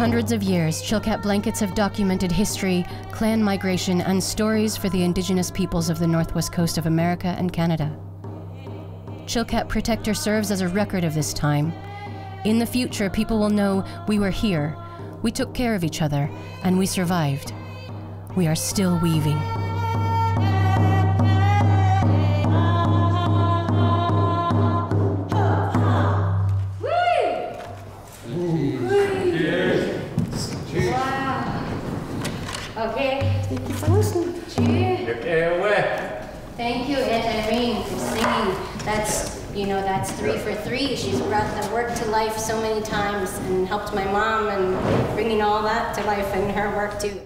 hundreds of years, Chilkat blankets have documented history, clan migration, and stories for the indigenous peoples of the northwest coast of America and Canada. Chilkat Protector serves as a record of this time. In the future, people will know we were here, we took care of each other, and we survived. We are still weaving. Okay. Thank you for listening. Cheer. Okay, away. Thank you, Aunt Irene, for singing. That's, you know, that's three for three. She's brought the work to life so many times and helped my mom and bringing all that to life in her work too.